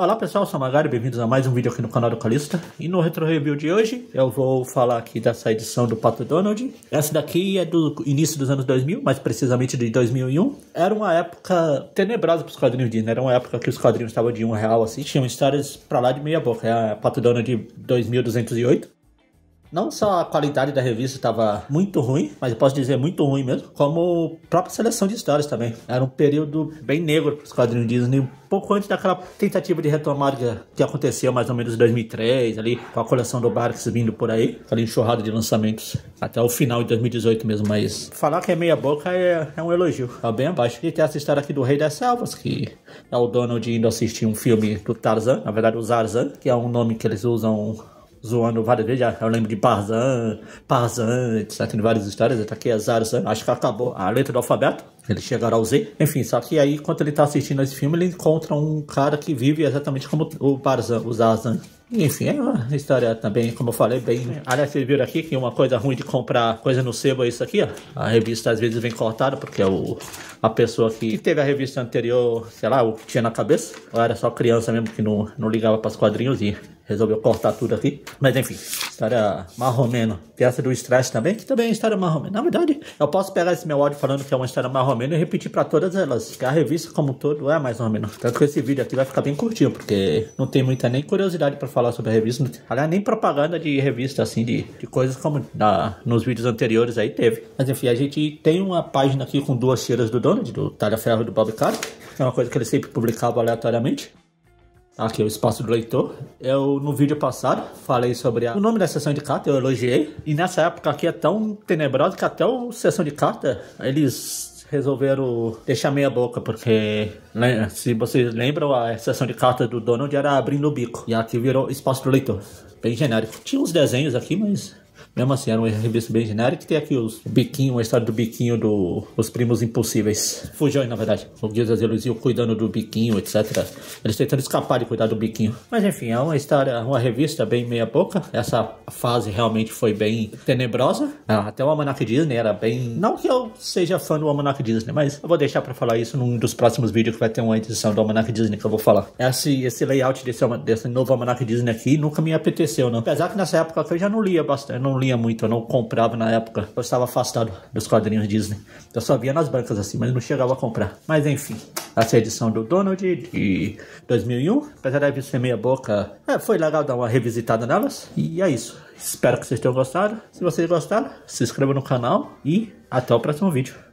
Olá pessoal, eu sou o Magari, bem-vindos a mais um vídeo aqui no canal do Calista. E no Retro Review de hoje eu vou falar aqui dessa edição do Pato Donald. Essa daqui é do início dos anos 2000, mais precisamente de 2001. Era uma época tenebrosa para os quadrinhos Disney, era uma época que os quadrinhos estavam de um real assim, tinham histórias pra lá de meia boca. É a Pato Donald 2208. Não só a qualidade da revista estava muito ruim, mas eu posso dizer muito ruim mesmo, como a própria seleção de histórias também. Era um período bem negro para os quadrinhos Disney, um pouco antes daquela tentativa de retomada que aconteceu mais ou menos em 2003, ali, com a coleção do Barks vindo por aí, aquela enxurrada de lançamentos, até o final de 2018 mesmo, mas falar que é meia boca é, é um elogio, é bem abaixo. E tem essa história aqui do Rei das Selvas, que é o Donald indo assistir um filme do Tarzan, na verdade o Zarzan, que é um nome que eles usam zoando várias vezes. Já, eu lembro de Barzan, Parzan, etc. Tem várias histórias. Até aqui é Zarzan. Acho que acabou a letra do alfabeto. Ele chegará ao Z. Enfim, só que aí, enquanto ele tá assistindo esse filme, ele encontra um cara que vive exatamente como o Barzan, o Zarzan. Enfim, é uma história também, como eu falei, bem. Aliás, vocês viram aqui que uma coisa ruim de comprar coisa no sebo é isso aqui, ó. A revista às vezes vem cortada, porque é o, a pessoa que, que teve a revista anterior, sei lá, o que tinha na cabeça, ou era só criança mesmo que não, não ligava para os quadrinhos e resolveu cortar tudo aqui. Mas enfim, história marromeno. Tem do Stress também, que também é história marromeno. Na verdade, eu posso pegar esse meu áudio falando que é uma história marromeno e repetir para todas elas. Que a revista como um todo é mais marromeno. Tanto que esse vídeo aqui vai ficar bem curtinho, porque não tem muita nem curiosidade para falar sobre a revista. Aliás, nem propaganda de revista, assim, de, de coisas como na, nos vídeos anteriores aí teve. Mas enfim, a gente tem uma página aqui com duas tiras do Donald, do Talha Ferro e do Bob Caro. É uma coisa que ele sempre publicava aleatoriamente. Aqui, o espaço do leitor. Eu, no vídeo passado, falei sobre a... o nome da sessão de carta, eu elogiei. E nessa época aqui é tão tenebrosa que até o sessão de carta, eles resolveram deixar meia boca, porque né, se vocês lembram, a sessão de carta do Donald era abrindo o bico. E aqui virou espaço do leitor. Bem genérico. Tinha uns desenhos aqui, mas mesmo assim, era uma revista bem genérica. Tem aqui os biquinho, a história do biquinho dos do, primos impossíveis. Fujões, na verdade. O eles iam cuidando do biquinho, etc. Eles tentando escapar de cuidar do biquinho. Mas enfim, é uma história, uma revista bem meia boca. Essa fase realmente foi bem tenebrosa. Ah, até o Almanac Disney era bem. Não que eu seja fã do Almanac Disney, mas eu vou deixar pra falar isso num dos próximos vídeos que vai ter uma edição do Almanac Disney que eu vou falar. Esse, esse layout desse, desse novo Almanac Disney aqui nunca me apeteceu, não. Apesar que nessa época eu já não lia bastante, não lia muito, eu não comprava na época. Eu estava afastado dos quadrinhos Disney. Eu só via nas bancas assim, mas não chegava a comprar. Mas enfim, essa é edição do Donald de 2001. Apesar da ser meia boca, é, foi legal dar uma revisitada nelas. E é isso. Espero que vocês tenham gostado. Se vocês gostaram, se inscreva no canal e até o próximo vídeo.